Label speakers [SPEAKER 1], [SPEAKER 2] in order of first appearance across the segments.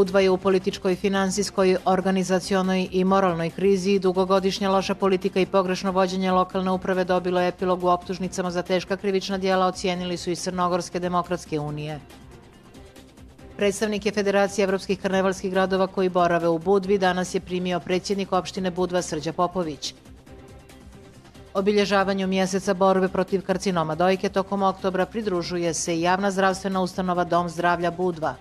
[SPEAKER 1] Budva je u političkoj, finansijskoj, organizacionoj i moralnoj krizi. Dugogodišnja loša politika i pogrešno vođenje lokalne uprave dobilo epilog u optužnicama za teška krivična dijela, ocijenili su i Crnogorske demokratske unije. Predstavnik je Federacije evropskih karnevalskih gradova koji borave u Budvi. Danas je primio predsjednik opštine Budva Srđa Popović. Obilježavanju mjeseca borbe protiv karcinoma dojke tokom oktobra pridružuje se i javna zdravstvena ustanova Dom zdravlja Budva.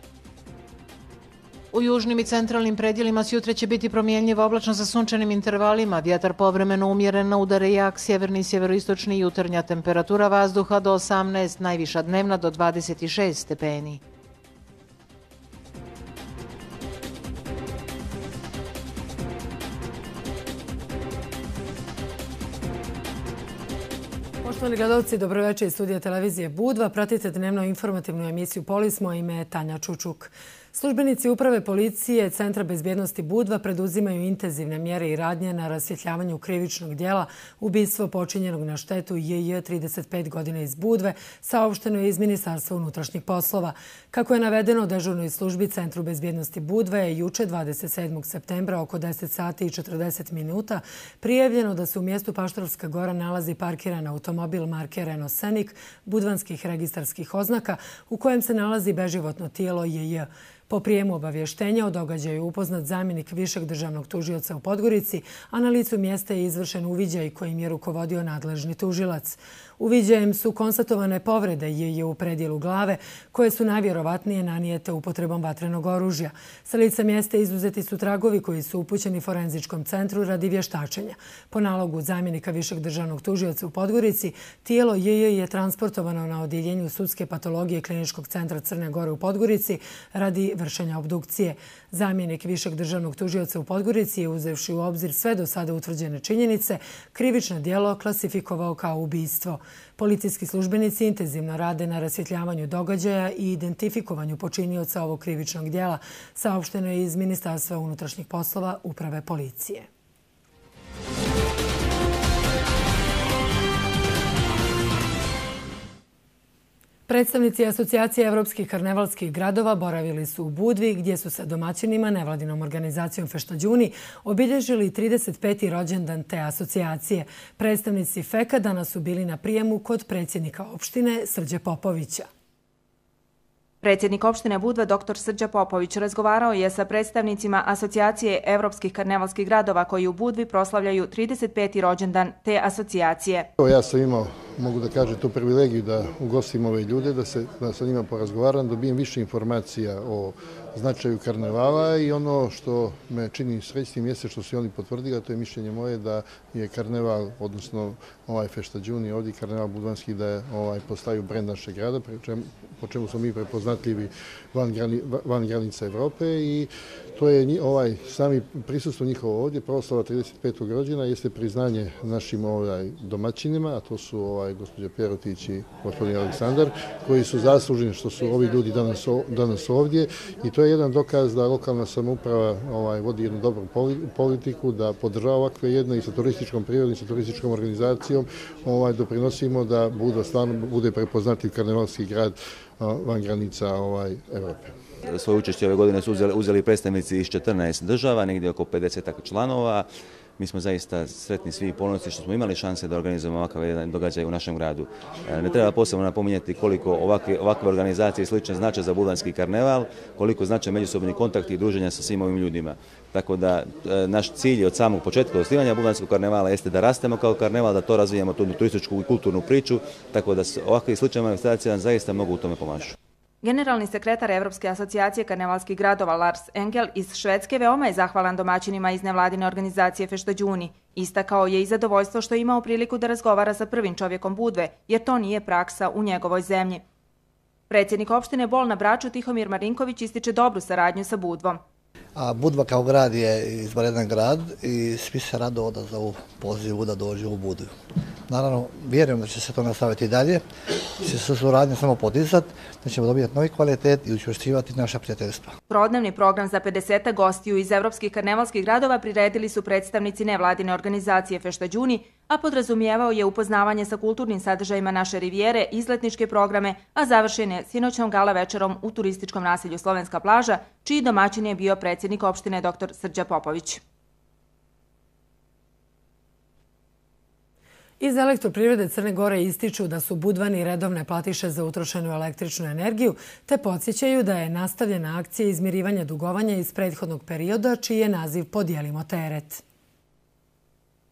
[SPEAKER 1] U južnim i centralnim predjelima sjutre će biti promjenljivo oblačno sa sunčanim intervalima, vjetar povremeno umjeren na udare jak, sjeverni i sjeveroistočni jutarnja temperatura vazduha do 18, najviša dnevna do 26 stepeni.
[SPEAKER 2] Poštovani gledalci, dobroveče iz studija televizije Budva. Pratite dnevno informativnu emisiju Polis. Moje ime je Tanja Čučuk. Službenici Uprave policije Centra bezbjednosti Budva preduzimaju intenzivne mjere i radnje na rasvjetljavanju krivičnog dijela ubistvo počinjenog na štetu JJ 35 godina iz Budve, saopšteno je iz Ministarstva unutrašnjih poslova. Kako je navedeno dežurnoj službi Centru bezbjednosti Budve je juče 27. septembra oko 10 sati i 40 minuta prijavljeno da se u mjestu Paštorovska gora nalazi parkiran automobil marke Renault Scenic budvanskih registarskih oznaka u kojem se nalazi beživotno tijelo JJ. Po prijemu obavještenja o događaju upoznat zamjenik Višeg državnog tužioca u Podgorici, a na licu mjesta je izvršen uviđaj kojim je rukovodio nadležni tužilac. Uviđajem su konstatovane povrede je je u predijelu glave, koje su najvjerovatnije nanijete upotrebom vatrenog oružja. Sa lica mjesta izuzeti su tragovi koji su upućeni Forenzičkom centru radi vještačenja. Po nalogu zamjenika Višeg državnog tužioca u Podgorici, tijelo je je transportovano na odjeljenju sudske patologije Kliničkog centra Crne Gore u Podgorici radi vršenja obdukcije. Zamjenik Višeg državnog tužioca u Podgorici je uzevši u obzir sve do sada utvrđene činjenice, krivično dijelo klasifikovao kao ubijstvo. Policijski službenici intenzivno rade na rasvjetljavanju događaja i identifikovanju počinioca ovog krivičnog dijela, saopšteno je iz Ministarstva unutrašnjih poslova Uprave policije. Predstavnici Asocijacije evropskih karnevalskih gradova boravili su u Budvi gdje su sa domaćinima nevladinom organizacijom Feštađuni obilježili 35. rođendan te asocijacije. Predstavnici FEKA danas su bili na prijemu kod predsjednika opštine Srđe Popovića.
[SPEAKER 3] Predsjednik opštine Budva dr. Srđa Popović razgovarao je sa predstavnicima Asocijacije evropskih karnevalskih gradova koji u Budvi proslavljaju 35. rođendan te asocijacije.
[SPEAKER 4] Ja sam imao mogu da kažem, tu privilegiju da ugostim ove ljude, da se da sa njima porazgovaram, dobijem više informacija o značaju karnevala i ono što me čini srećnim jeste što su oni potvrdili, to je mišljenje moje da je karneval, odnosno ovaj Fešta Đuni ovdje karneval Budvanski, da je ovaj, postaju brend našeg grada, po čemu smo mi prepoznatljivi van, grani, van granica Evrope i to je ovaj sami prisustvo njihovo ovdje, proslava 35. rođena, jeste priznanje našim ovaj, domaćinima, a to su ovaj, gospođa Perotić i gospodin Aleksandar, koji su zasluženi što su ovi ljudi danas, danas ovdje i to je jedan dokaz da lokalna samouprava ovaj, vodi jednu dobru politiku, da podržava ovakve jedne i sa turističkom prirodom i sa turističkom organizacijom ovaj, doprinosimo da bude, stvarno, bude prepoznatljiv karnevalski grad van granica ovaj, Evrope
[SPEAKER 5] svoje učešće ove godine su uzeli, uzeli predstavnici iz 14 država, negdje oko 50 članova. Mi smo zaista sretni svi ponosni što smo imali šanse da organizujemo ovakav jedan događaj u našem gradu. E, ne treba posebno napominjati koliko ovakve, ovakve organizacije slične znače za Budanski karneval, koliko znače međusobni kontakti i druženja sa svim ovim ljudima. Tako da e, naš cilj od samog početka osnivanja Budanskog karnevala jeste da rastemo kao karneval, da to razvijamo tu turističku i kulturnu priču, tako da ovakve slične manifestacije nam zaista mogu u tome pomažu.
[SPEAKER 3] Generalni sekretar Evropske asocijacije karnevalskih gradova Lars Engel iz Švedske veoma je zahvalan domaćinima iz nevladine organizacije Feštađuni. Istakao je i zadovoljstvo što je imao priliku da razgovara sa prvim čovjekom Budve, jer to nije praksa u njegovoj zemlji. Predsjednik opštine Bol na Braču Tihomir Marinković ističe dobru saradnju sa Budvom.
[SPEAKER 6] A Budva kao grad je izvaredan grad i svi se rado odazovu pozivu da dođe u Budvu. Naravno, vjerujem da će se to nastaviti dalje, će se suradnje samo potizat, da ćemo dobijati novi kvalitet i učvršćivati naša prijateljstva.
[SPEAKER 3] Prodnevni program za 50 gostiju iz evropskih karnevalskih gradova priredili su predstavnici nevladine organizacije Feštađuni, a podrazumijevao je upoznavanje sa kulturnim sadržajima naše rivijere, izletničke programe, a završen je sinoćnom gala večerom u turističkom naselju Slovenska plaža, čiji domaćin je bio predsjednik opštine dr. Srđa Popović.
[SPEAKER 2] Iz elektroprivrede Crne Gore ističu da su budvani redovne platiše za utrošenu električnu energiju, te podsjećaju da je nastavljena akcija izmirivanja dugovanja iz prethodnog perioda, čiji je naziv Podijelimo teret.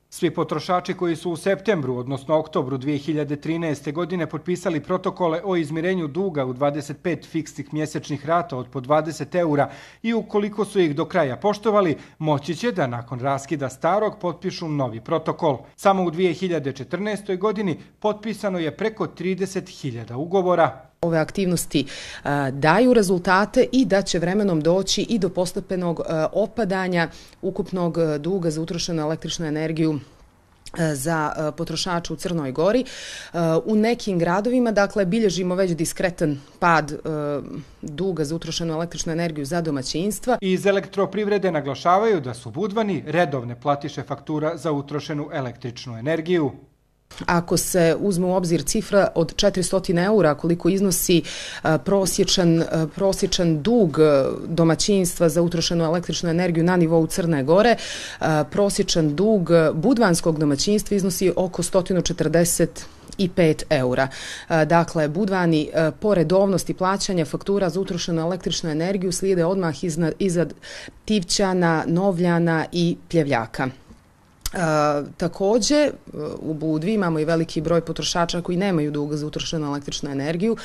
[SPEAKER 7] Svi potrošači koji su u septembru, odnosno oktobru 2013. godine potpisali protokole o izmirenju duga u 25 fiksnih mjesečnih rata od po 20 eura i ukoliko su ih do kraja poštovali, moći će da nakon raskida starog potpišu novi protokol. Samo u 2014. godini potpisano je preko 30.000 ugovora.
[SPEAKER 8] Ove aktivnosti daju rezultate i da će vremenom doći i do postepenog opadanja ukupnog duga za utrošenu električnu energiju za potrošače u Crnoj Gori. U nekim gradovima, dakle, bilježimo već diskretan pad duga za utrošenu električnu energiju za domaćinstva.
[SPEAKER 7] Iz elektroprivrede naglašavaju da su budvani redovne platiše faktura za utrošenu električnu energiju.
[SPEAKER 8] Ako se uzme u obzir cifra od 400 eura, koliko iznosi e, prosječan, e, prosječan dug e, domaćinstva za utrošenu električnu energiju na nivou Crne Gore, prosječan dug budvanskog domaćinstva iznosi oko 140 i 5 eura. Dakle, budvani po redovnosti plaćanja faktura za utrošenu električnu energiju slijede odmah iznad, izad Tivćana, Novljana i Pljevljaka. E, takođe, u Budvi imamo i veliki broj potrošača koji nemaju dug za utrošenu električnu energiju.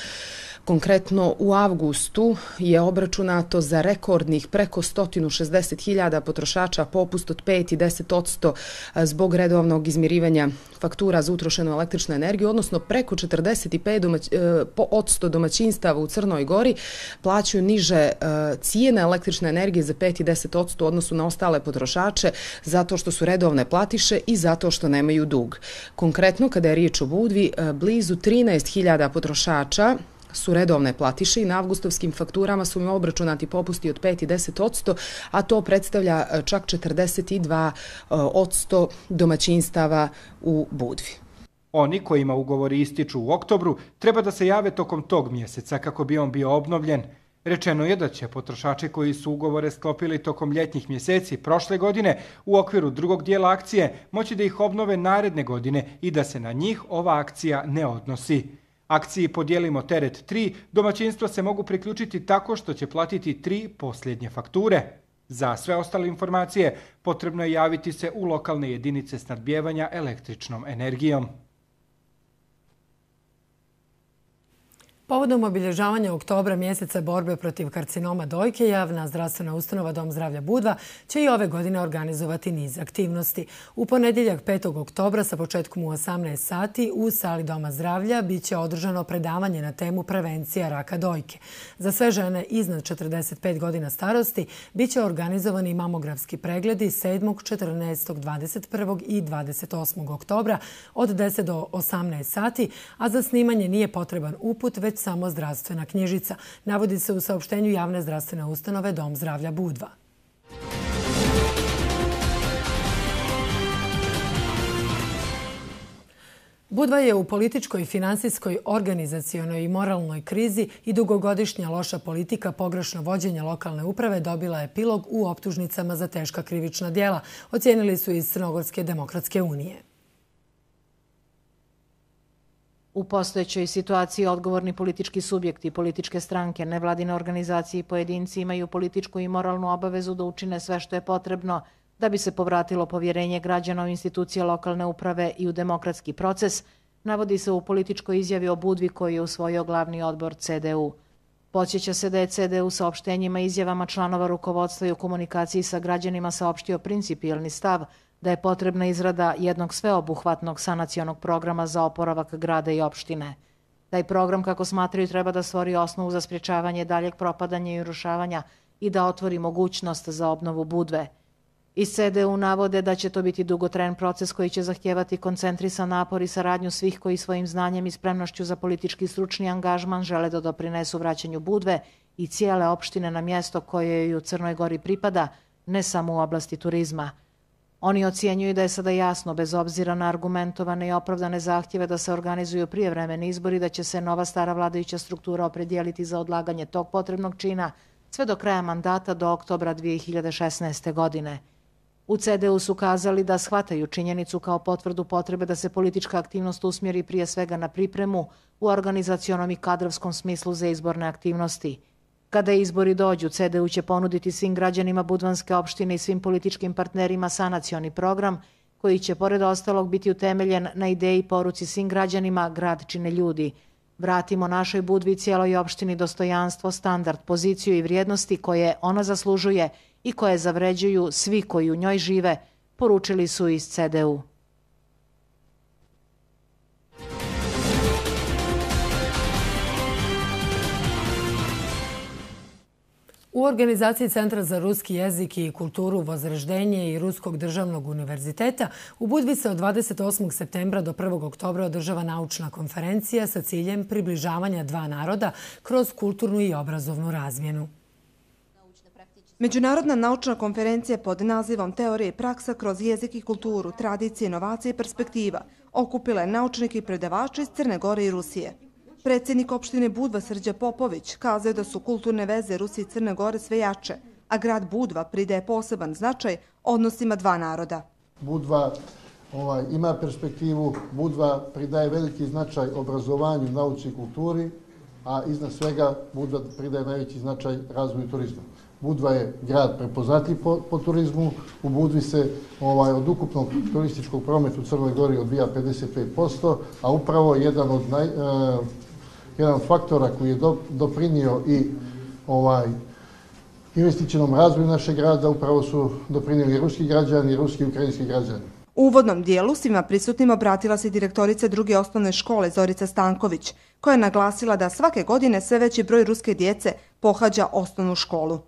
[SPEAKER 8] Konkretno u avgustu je obračunato za rekordnih preko 160.000 potrošača popust od 5 i 10 odsto zbog redovnog izmirivanja faktura za utrošenu električnu energiju, odnosno preko 45 domać, e, odsto domaćinstava u Crnoj Gori plaćaju niže e, cijene električne energije za 5 i 10 odsto u odnosu na ostale potrošače zato što su redovne platiše i zato što nemaju dug. Konkretno, kada je riječ o Budvi, e, blizu 13.000 potrošača su redovne platiše i na avgustovskim fakturama su im obračunati popusti od 5 i 10 odsto, a to predstavlja e, čak 42 e, odsto domaćinstava u Budvi.
[SPEAKER 7] Oni kojima ugovori ističu u oktobru treba da se jave tokom tog mjeseca kako bi on bio obnovljen. Rečeno je da će potrošači koji su ugovore sklopili tokom ljetnjih mjeseci prošle godine u okviru drugog dijela akcije moći da ih obnove naredne godine i da se na njih ova akcija ne odnosi. Akciji Podijelimo teret 3 domaćinstva se mogu priključiti tako što će platiti tri posljednje fakture. Za sve ostale informacije potrebno je javiti se u lokalne jedinice snadbjevanja električnom energijom.
[SPEAKER 2] Povodom obilježavanja oktobra mjeseca borbe protiv karcinoma dojke, javna zdravstvena ustanova Dom zdravlja Budva će i ove godine organizovati niz aktivnosti. U ponedjeljak 5. oktobra sa početkom u 18 sati u sali Doma zdravlja bit će održano predavanje na temu prevencija raka dojke. Za sve žene iznad 45 godina starosti bit će organizovani mamografski pregledi 7., 14., 21. i 28. oktobra od 10 do 18 sati, a za snimanje nije potreban uput, već samo zdravstvena knjižica. Navodi se u saopštenju javne zdravstvene ustanove Dom zdravlja Budva. Budva je u političkoj, finansijskoj, organizacijonoj i moralnoj krizi i dugogodišnja loša politika pogrešno vođenja lokalne uprave dobila epilog u optužnicama za teška krivična dijela, ocijenili su iz Crnogorske demokratske unije.
[SPEAKER 1] U postojećoj situaciji odgovorni politički subjekti, političke stranke, nevladine organizacije i pojedinci imaju političku i moralnu obavezu da učine sve što je potrebno da bi se povratilo povjerenje građana u institucije lokalne uprave i u demokratski proces, navodi se u političkoj izjavi o Budvi koji je usvojio glavni odbor CDU. Podsjeća se da je CDU sa opštenjima i izjavama članova rukovodstva i u komunikaciji sa građanima saopštio principijalni stav da je potrebna izrada jednog sveobuhvatnog sanacionog programa za oporavak grada i opštine. Taj program, kako smatraju, treba da stvori osnovu za spriječavanje daljeg propadanja i urušavanja i da otvori mogućnost za obnovu budve. Iz CDU navode da će to biti dugotren proces koji će zahtjevati koncentrisan napor i saradnju svih koji svojim znanjem i spremnošću za politički stručni angažman žele da doprinesu vraćanju budve i cijele opštine na mjesto koje ju Crnoj Gori pripada, ne samo u oblasti turizma. Oni ocijenjuju da je sada jasno, bez obzira na argumentovane i opravdane zahtjeve da se organizuju prijevremeni izbori, da će se nova stara vladajuća struktura opredijeliti za odlaganje tog potrebnog čina sve do kraja mandata do oktobra 2016. godine. U CDU su kazali da shvataju činjenicu kao potvrdu potrebe da se politička aktivnost usmjeri prije svega na pripremu u organizacionom i kadrovskom smislu za izborne aktivnosti. Kada izbori dođu, CDU će ponuditi svim građanima Budvanske opštine i svim političkim partnerima sanacioni program, koji će pored ostalog biti utemeljen na ideji poruci svim građanima grad čine ljudi. Vratimo našoj Budvi cijeloj opštini dostojanstvo, standard, poziciju i vrijednosti koje ona zaslužuje i koje zavređuju svi koji u njoj žive, poručili su iz CDU.
[SPEAKER 2] U organizaciji Centra za ruski jezik i kulturu Vozreždenje i Ruskog državnog univerziteta u Budvi se od 28. septembra do 1. oktobra održava naučna konferencija sa ciljem približavanja dva naroda kroz kulturnu i obrazovnu razmjenu.
[SPEAKER 9] Međunarodna naučna konferencija pod nazivom Teorije i praksa kroz jezik i kulturu, tradicije, inovacije i perspektiva okupila je naučnike i predavače iz Crne Gore i Rusije. Predsjednik opštine Budva Srđa Popović kazao da su kulturne veze Rusije i Crne Gore sve jače, a grad Budva pridaje poseban značaj odnosima dva naroda.
[SPEAKER 4] Budva ovaj, ima perspektivu, Budva pridaje veliki značaj obrazovanju, nauci i kulturi, a iznad svega Budva pridaje najveći značaj razvoju turizma. Budva je grad prepoznatljiv po, po turizmu. U Budvi se ovaj, od ukupnog turističkog prometa u Crnoj Gori odbija 55%, a upravo jedan od naj, uh, jedan od faktora koji je doprinio i ovaj investicijnom razvoju našeg grada upravo su doprinili ruski građani i ruski i ukrajinski građani.
[SPEAKER 9] U uvodnom dijelu svima prisutnim obratila se direktorica druge osnovne škole Zorica Stanković, koja je naglasila da svake godine sve veći broj ruske djece pohađa osnovnu školu.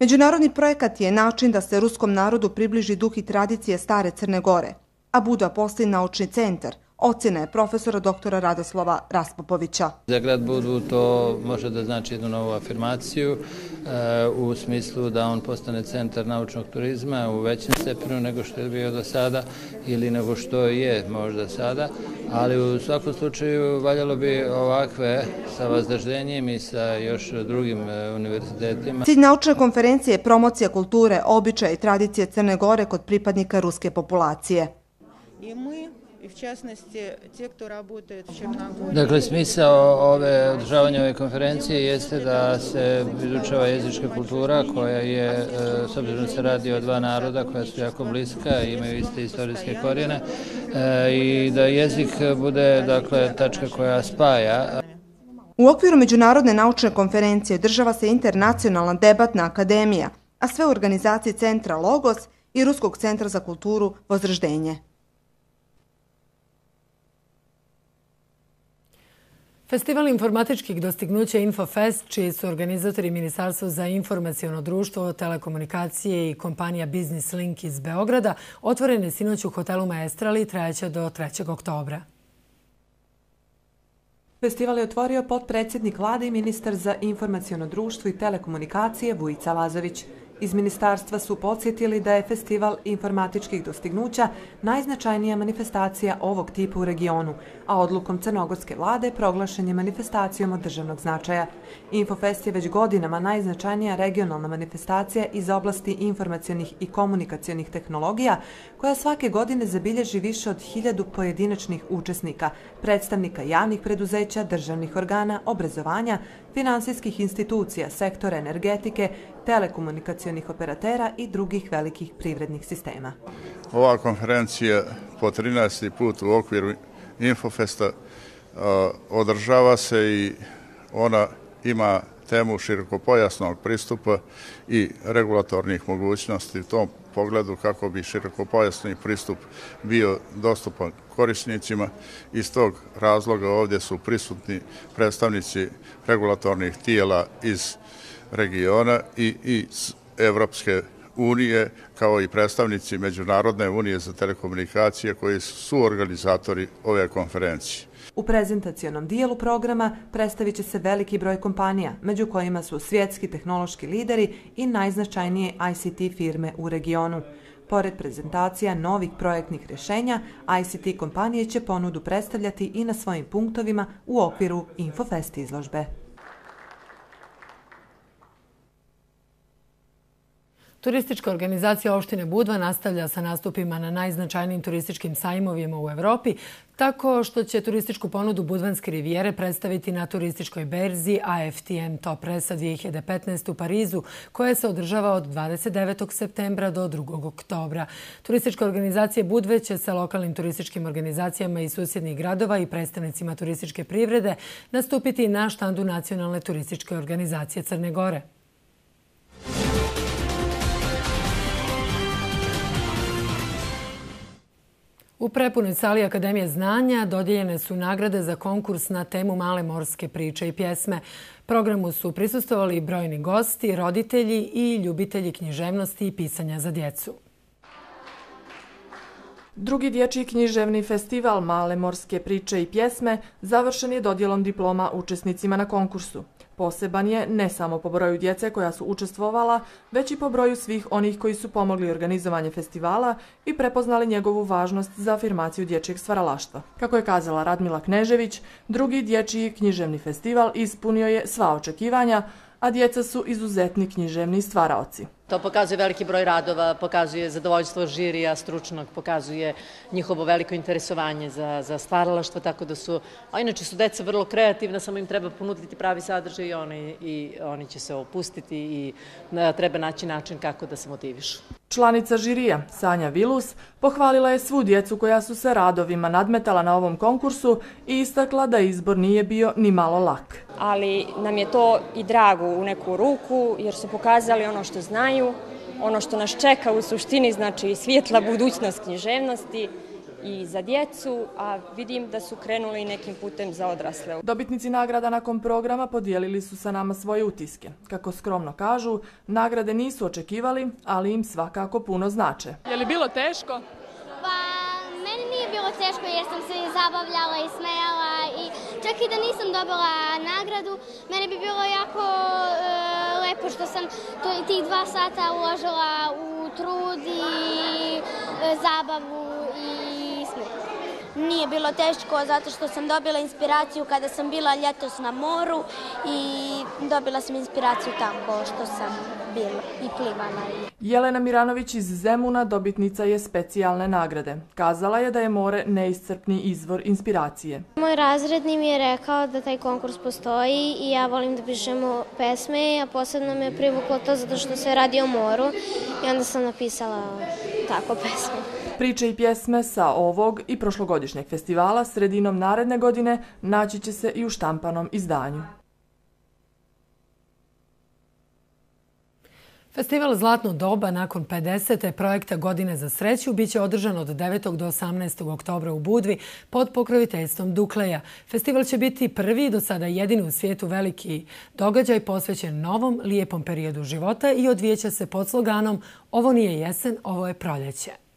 [SPEAKER 9] Međunarodni projekat je način da se ruskom narodu približi duh i tradicije stare Crne Gore, a Budva postoji naučni centar – ocjene profesora doktora Radoslava Raspopovića.
[SPEAKER 10] Za grad Budu to može da znači jednu novu afirmaciju e, u smislu da on postane centar naučnog turizma u većem stepenu nego što je bio do sada ili nego što je možda sada, ali u svakom slučaju valjalo bi ovakve sa vazdaždenjem i sa još drugim e, univerzitetima.
[SPEAKER 9] Cilj naučne konferencije je promocija kulture, običaja i tradicije Crne Gore kod pripadnika ruske populacije. I mi
[SPEAKER 10] Dakle, smisao ove održavanja ove konferencije jeste da se izučava jezička kultura koja je, e, s obzirom se radi o dva naroda koja su jako bliska i imaju iste istorijske korijene e, i da jezik bude dakle, tačka koja spaja.
[SPEAKER 9] U okviru Međunarodne naučne konferencije država se internacionalna debatna akademija, a sve u organizaciji Centra Logos i Ruskog centra za kulturu Vozraždenje.
[SPEAKER 2] Festival informatičkih dostignuća InfoFest, čiji su organizatori Ministarstvo za informacijono društvo, telekomunikacije i kompanija Business Link iz Beograda, otvoren je sinoć u hotelu Maestrali trajeće do 3. oktobra.
[SPEAKER 11] Festival je otvorio potpredsjednik vlade i ministar za informacijono društvo i telekomunikacije Vujica Lazović. Iz ministarstva su podsjetili da je festival informatičkih dostignuća najznačajnija manifestacija ovog tipa u regionu, a odlukom Crnogorske vlade proglašen je manifestacijom od državnog značaja. Infofest je već godinama najznačajnija regionalna manifestacija iz oblasti informacijonih i komunikacijonih tehnologija, koja svake godine zabilježi više od hiljadu pojedinačnih učesnika, predstavnika javnih preduzeća, državnih organa, obrazovanja, finansijskih institucija, sektora energetike, telekomunikacijonih operatera i drugih velikih privrednih sistema.
[SPEAKER 12] Ova konferencija po 13. put u okviru Infofesta e, održava se i ona ima temu širokopojasnog pristupa i regulatornih mogućnosti u tom pogledu kako bi širokopojasni pristup bio dostupan korisnicima. Iz tog razloga ovdje su prisutni predstavnici regulatornih tijela iz regiona i iz Evropske unije, kao i predstavnici Međunarodne unije za telekomunikacije koji su organizatori ove konferencije.
[SPEAKER 11] U prezentacijonom dijelu programa predstavit će se veliki broj kompanija, među kojima su svjetski tehnološki lideri i najznačajnije ICT firme u regionu. Pored prezentacija novih projektnih rješenja, ICT kompanije će ponudu predstavljati i na svojim punktovima u okviru Infofest izložbe.
[SPEAKER 2] Turistička organizacija opštine Budva nastavlja sa nastupima na najznačajnijim turističkim sajmovima u Evropi, tako što će turističku ponudu Budvanske rivijere predstaviti na turističkoj berzi AFTM Top Resa 2015 u Parizu, koja se održava od 29. septembra do 2. oktobra. Turistička organizacija Budve će sa lokalnim turističkim organizacijama iz susjednih gradova i predstavnicima turističke privrede nastupiti na štandu Nacionalne turističke organizacije Crne Gore. U prepunoj sali Akademije znanja dodijeljene su nagrade za konkurs na temu male morske priče i pjesme. Programu su prisustovali brojni gosti, roditelji i ljubitelji književnosti i pisanja za djecu.
[SPEAKER 13] Drugi dječji književni festival Male morske priče i pjesme završen je dodjelom diploma učesnicima na konkursu. Poseban je ne samo po broju djece koja su učestvovala, već i po broju svih onih koji su pomogli organizovanje festivala i prepoznali njegovu važnost za afirmaciju dječjeg stvaralaštva. Kako je kazala Radmila Knežević, drugi dječji književni festival ispunio je sva očekivanja, a djeca su izuzetni književni stvaraoci.
[SPEAKER 14] To pokazuje veliki broj radova, pokazuje zadovoljstvo žirija stručnog, pokazuje njihovo veliko interesovanje za, za stvaralaštvo, tako da su, a inače su deca vrlo kreativna, samo im treba ponuditi pravi sadržaj i oni, i oni će se opustiti i e, treba naći način kako da se motivišu.
[SPEAKER 13] Članica žirija, Sanja Vilus, pohvalila je svu djecu koja su se radovima nadmetala na ovom konkursu i istakla da izbor nije bio ni malo lak.
[SPEAKER 15] Ali nam je to i drago u neku ruku jer su pokazali ono što znaju, ono što nas čeka u suštini, znači svijetla budućnost književnosti, i za djecu, a vidim da su krenuli nekim putem za odrasle.
[SPEAKER 13] Dobitnici nagrada nakon programa podijelili su sa nama svoje utiske. Kako skromno kažu, nagrade nisu očekivali, ali im svakako puno znače.
[SPEAKER 16] Je li bilo teško?
[SPEAKER 17] Pa, meni nije bilo teško jer sam se zabavljala i smejala i čak i da nisam dobila nagradu, meni bi bilo jako e, lepo što sam to, tih dva sata uložila u trud i e, zabavu
[SPEAKER 18] Nije bilo teško zato što sam dobila inspiraciju kada sam bila ljetos na moru i dobila sam inspiraciju tako što sam bila i plivala.
[SPEAKER 13] Jelena Miranović iz Zemuna dobitnica je specijalne nagrade. Kazala je da je more neiscrpni izvor inspiracije.
[SPEAKER 17] Moj razredni mi je rekao da taj konkurs postoji i ja volim da pišemo pesme, a posebno me privuklo to zato što se radi o moru i onda sam napisala tako pesme.
[SPEAKER 13] Priče i pjesme sa ovog i prošlogodišnjeg festivala sredinom naredne godine naći će se i u štampanom izdanju.
[SPEAKER 2] Festival Zlatno doba nakon 50. projekta Godine za sreću biće održan od 9. do 18. oktobra u Budvi pod pokroviteljstvom Dukleja. Festival će biti prvi do sada jedini u svijetu veliki događaj posvećen novom, lijepom periodu života i odvijeće se pod sloganom Ovo nije jesen, ovo je proljeće.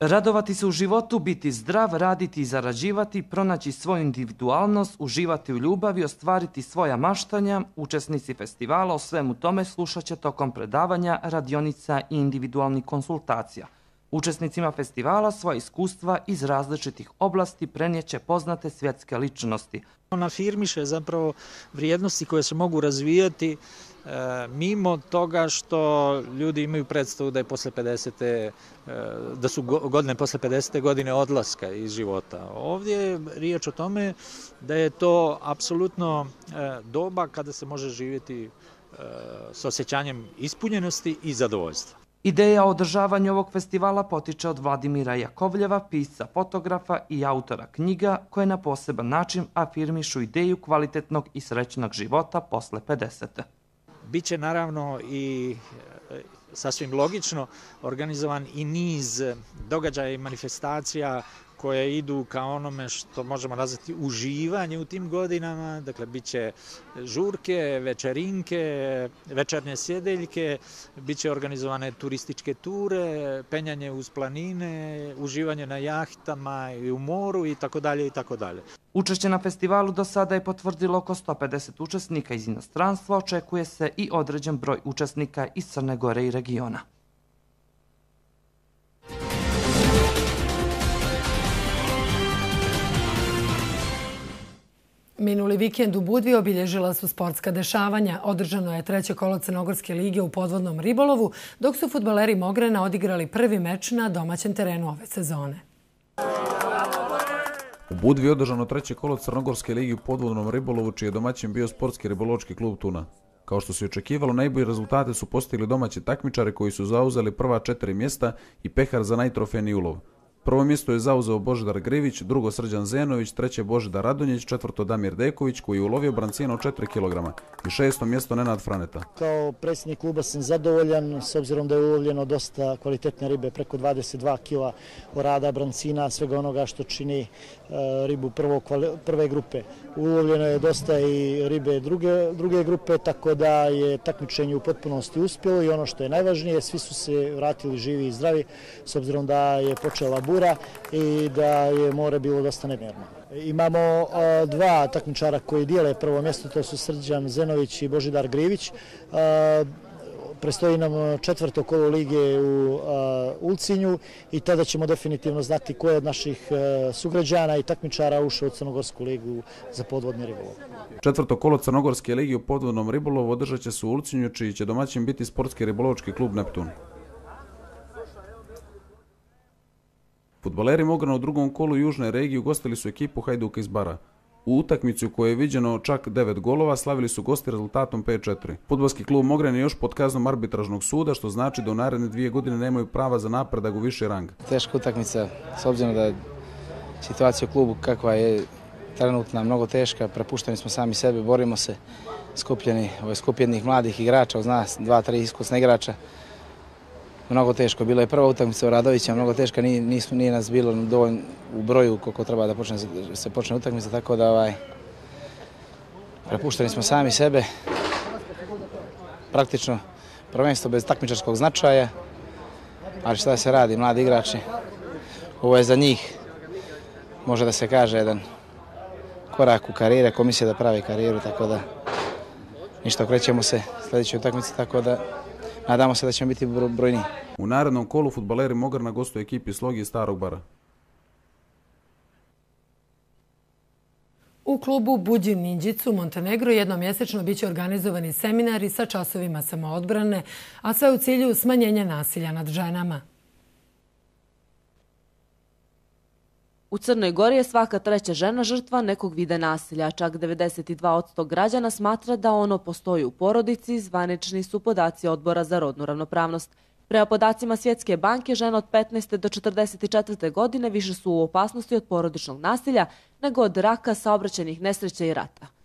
[SPEAKER 19] Radovati se u životu, biti zdrav, raditi i zarađivati, pronaći svoju individualnost, uživati u ljubavi, ostvariti svoja maštanja, učesnici festivala o svemu tome slušat će tokom predavanja, radionica i individualnih konsultacija. Učesnicima festivala svoje iskustva iz različitih oblasti prenijeće poznate svjetske ličnosti.
[SPEAKER 20] Ona firmiše zapravo vrijednosti koje se mogu razvijati E, mimo toga što ljudi imaju predstavu da je posle 50. E, da su godine posle 50. godine odlaska iz života. Ovdje je riječ o tome da je to apsolutno e, doba kada se može živjeti s osjećanjem ispunjenosti i zadovoljstva.
[SPEAKER 19] Ideja o održavanju ovog festivala potiče od Vladimira Jakovljeva, pisca, fotografa i autora knjiga koje na poseban način afirmišu ideju kvalitetnog i srećnog života posle 50.
[SPEAKER 20] Biće naravno i e, sasvim logično organizovan i niz događaja i manifestacija koje idu ka onome što možemo nazvati uživanje u tim godinama, dakle bit će žurke, večerinke, večernje sjedeljke, bit će organizovane turističke ture, penjanje uz planine, uživanje na jahtama i u moru i tako dalje i tako dalje.
[SPEAKER 19] Učešće na festivalu do sada je potvrdilo oko 150 učesnika iz inostranstva, očekuje se i određen broj učesnika iz Crne Gore i regiona.
[SPEAKER 2] Minuli vikend u Budvi obilježila su sportska dešavanja. Održano je treće kolo Crnogorske lige u podvodnom ribolovu, dok su futbaleri Mogrena odigrali prvi meč na domaćem terenu ove sezone.
[SPEAKER 16] U Budvi je održano treće kolo Crnogorske ligi u podvodnom ribolovu, čiji je domaćin bio sportski riboločki klub Tuna. Kao što se očekivalo, najbolji rezultate su postigli domaći takmičari koji su zauzeli prva četiri mjesta i pehar za najtrofejni ulov. Prvo mjesto je zauzeo Božidar Grivić, drugo Srđan Zenović, treće Božidar Radonjić, četvrto Damir Deković koji je ulovio brancino 4 kg i šesto mjesto Nenad Franeta.
[SPEAKER 21] Kao predsjednik kluba sam zadovoljan s obzirom da je ulovljeno dosta kvalitetne ribe, preko 22 kg orada, brancina, svega onoga što čini e, ribu prvo, prve grupe. Ulovljeno je dosta i ribe druge, druge grupe, tako da je takmičenje u potpunosti uspjelo i ono što je najvažnije, svi su se vratili živi i zdravi s obzirom da je počela bura temperatura i da je more bilo dosta nemirno. Imamo dva takmičara koji dijele prvo mjesto, to su Srđan Zenović i Božidar Grivić. Prestoji nam četvrto kolo lige u Ulcinju i tada ćemo definitivno znati ko je od naših sugrađana i takmičara ušao u Crnogorsku ligu za podvodni ribolov.
[SPEAKER 16] Četvrto kolo Crnogorske ligi u podvodnom ribolovu održat će se u Ulcinju, čiji će domaćin biti sportski ribolovački klub Neptun. Futbaleri Mograna u drugom kolu Južne regije ugostili su ekipu Hajduka iz Bara. U utakmici u kojoj je viđeno čak 9 golova slavili su gosti rezultatom 5-4. Futbolski klub Mogren je još pod kaznom arbitražnog suda, što znači da u naredne dvije godine nemaju prava za napredak u viši rang.
[SPEAKER 22] Teška utakmica, s obzirom da je situacija u klubu kakva je trenutna, mnogo teška, prepušteni smo sami sebe, borimo se skupljeni, ovaj, skupljenih mladih igrača, uz nas dva, tri iskusne igrača mnogo teško. Bila je prva utakmica u Radovića, mnogo teška, nije, nisu, nije nas bilo dovoljno u broju koliko treba da počne, se počne utakmica, tako da ovaj, prepušteni smo sami sebe. Praktično prvenstvo bez takmičarskog značaja, ali šta se radi, mladi igrači, ovo je za njih, može da se kaže, jedan korak u karijere, komisija da pravi karijeru, tako da ništa, okrećemo se sljedećoj utakmici, tako da nadamo se da ćemo biti brojni.
[SPEAKER 16] U narednom kolu futbaleri Mograna gostuju ekipi Slogi i Starog Bara.
[SPEAKER 2] U klubu Buđi Ninđicu Montenegro jednomjesečno biće organizovani seminari sa časovima samoodbrane, a sve u cilju smanjenja nasilja nad ženama.
[SPEAKER 23] U Crnoj Gori je svaka treća žena žrtva nekog vida nasilja. Čak 92% građana smatra da ono postoji u porodici, zvanični su podaci odbora za rodnu ravnopravnost. Prema podacima Svjetske banke, žene od 15. do 44. godine više su u opasnosti od porodičnog nasilja nego od raka, saobraćenih nesreća i rata.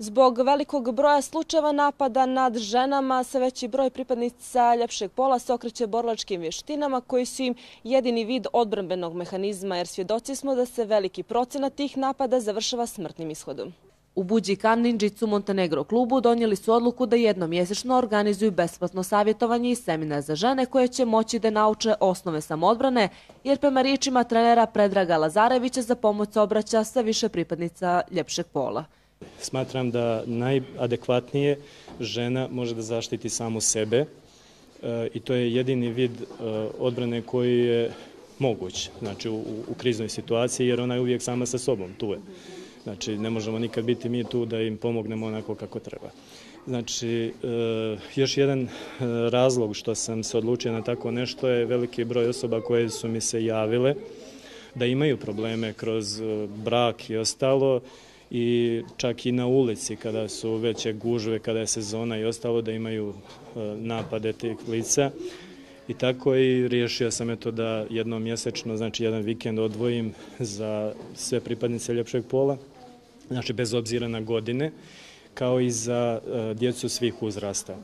[SPEAKER 23] Zbog velikog broja slučajeva napada nad ženama, sve veći broj pripadnica ljepšeg pola se okreće borlačkim vještinama koji su im jedini vid odbranbenog mehanizma jer svjedoci smo da se veliki procenat tih napada završava smrtnim ishodom. U Buđi Kamninđicu Montenegro klubu donijeli su odluku da jednomjesečno organizuju besplatno savjetovanje i seminar za žene koje će moći da nauče osnove samodbrane, jer prema riječima trenera Predraga Lazarevića za pomoć se obraća sve više pripadnica ljepšeg pola.
[SPEAKER 24] Smatram da najadekvatnije žena može da zaštiti samu sebe e, i to je jedini vid e, odbrane koji je moguć znači, u, u kriznoj situaciji jer ona je uvijek sama sa sobom, tu je. Znači, ne možemo nikad biti mi tu da im pomognemo onako kako treba. Znači, e, još jedan razlog što sam se odlučio na tako nešto je veliki broj osoba koje su mi se javile da imaju probleme kroz brak i ostalo i čak i na ulici kada su veće gužve, kada je sezona i ostalo da imaju e, napade tih lica. I tako i riješio sam eto da jednom mjesečno, znači jedan vikend odvojim za sve pripadnice ljepšeg pola, znači bez obzira na godine, kao i za e, djecu svih uzrasta.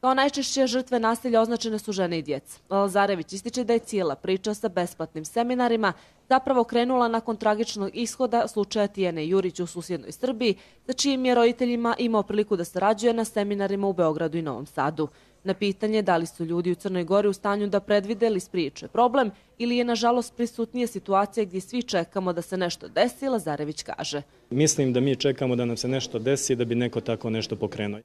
[SPEAKER 23] Kao najčešće žrtve nasilja označene su žene i djeca. Lazarević ističe da je cijela priča sa besplatnim seminarima zapravo krenula nakon tragičnog ishoda slučaja Tijene Jurić u susjednoj Srbiji, za čijim je roditeljima imao priliku da sarađuje na seminarima u Beogradu i Novom Sadu. Na pitanje da li su ljudi u Crnoj Gori u stanju da predvide ili spriječe problem ili je nažalost prisutnije situacija gdje svi čekamo da se nešto desi, Lazarević kaže.
[SPEAKER 24] Mislim da mi čekamo da nam se nešto desi da bi neko tako nešto pokrenuo.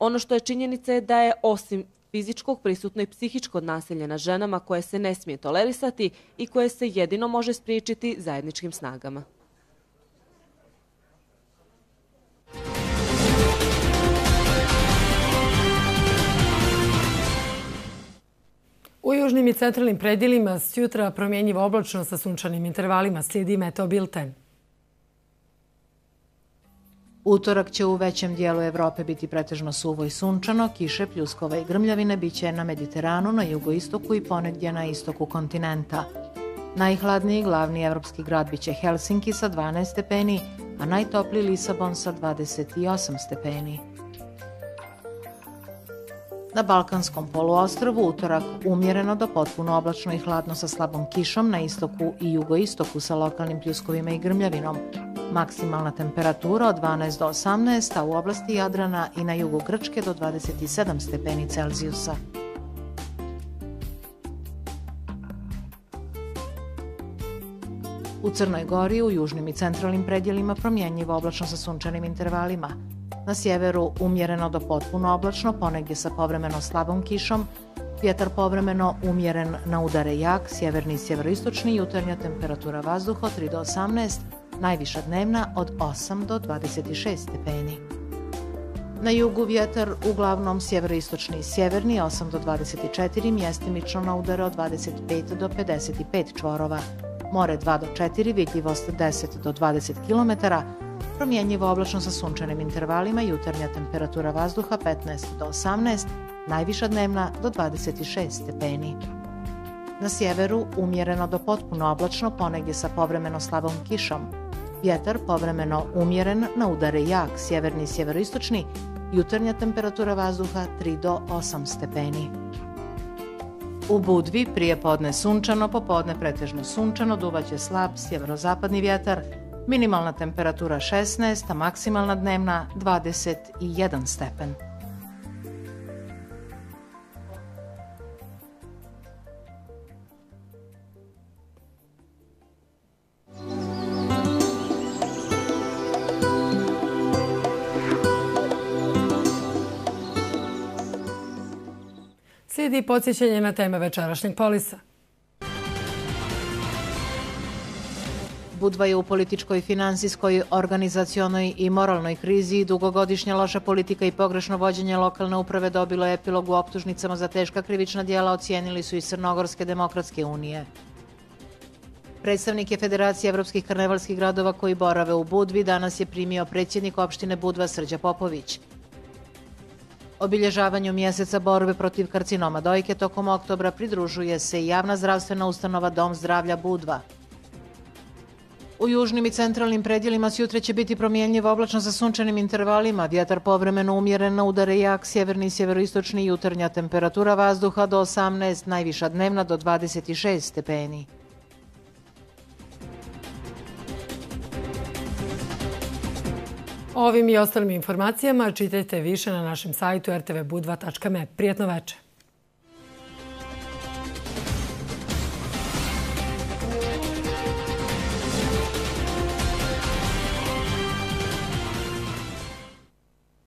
[SPEAKER 23] Ono što je činjenica je da je osim fizičkog prisutno i psihičko nasilje na ženama koje se ne smije tolerisati i koje se jedino može spriječiti zajedničkim snagama.
[SPEAKER 2] U južnim i centralnim predjelima s jutra promjenjivo oblačno sa sunčanim intervalima slijedi Meteo Bilten.
[SPEAKER 1] Utorak će u većem dijelu Evrope biti pretežno suvo i sunčano, kiše, pljuskova i grmljavine biće na Mediteranu, na jugoistoku i ponegdje na istoku kontinenta. Najhladniji glavni evropski grad biće Helsinki sa 12 stepeni, a najtopliji Lisabon sa 28 stepeni. Na Balkanskom poluostrovu utorak umjereno do potpuno oblačno i hladno sa slabom kišom na istoku i jugoistoku sa lokalnim pljuskovima i grmljavinom. Maksimalna temperatura od 12 do 18, a u oblasti Jadrana i na jugu Grčke do 27 stepeni Celzijusa. U Crnoj Gori u južnim i centralnim predjelima promjenjivo oblačno sa sunčanim intervalima. Na sjeveru umjereno do potpuno oblačno, ponegdje sa povremeno slabom kišom, vjetar povremeno umjeren na udare jak, sjeverni i sjeveroistočni, jutarnja temperatura vazduha od 3 do 18, najviša dnevna od 8 do 26 stepeni. Na jugu vjetar uglavnom sjeveroistočni i sjeverni 8 do 24, mjestimično na udare od 25 do 55 čvorova. More 2 do 4, vidljivost 10 do 20 km, promjenjivo oblačno sa sunčanim intervalima, jutarnja temperatura vazduha 15 do 18, najviša dnevna do 26 stepeni. Na sjeveru umjereno do potpuno oblačno, ponegdje sa povremeno slabom kišom. Vjetar povremeno umjeren na udare jak, sjeverni i sjeveroistočni, jutarnja temperatura vazduha 3 do 8 stepeni. U Budvi prije podne sunčano, popodne pretežno sunčano, duvaće slab sjeverozapadni vjetar, minimalna temperatura 16, a maksimalna dnevna 21 stepen.
[SPEAKER 2] Slijedi podsjećanje na teme večerašnjeg polisa.
[SPEAKER 1] Budva je u političkoj, finansijskoj, organizacionoj i moralnoj krizi dugogodišnja loša politika i pogrešno vođenje lokalne uprave dobilo je epilog u optužnicama za teška krivična dijela ocijenili su i Crnogorske demokratske unije. Predstavnike Federacije Evropskih karnevalskih gradova koji borave u Budvi danas je primio predsjednik opštine Budva Srđa Popović. Obilježavanju mjeseca borbe protiv karcinoma dojke tokom oktobra pridružuje se javna zdravstvena ustanova Dom zdravlja Budva. U južnim i centralnim predjelima sjutre će biti promjenljivo oblačno sa sunčanim intervalima, vjetar povremeno umjeren na udare jak, sjeverni i sjeveroistočni jutarnja temperatura vazduha do 18, najviša dnevna do 26 stepeni.
[SPEAKER 2] Ovim i ostalim informacijama čitajte više na našem sajtu rtvbudva.me. Prijetno večer!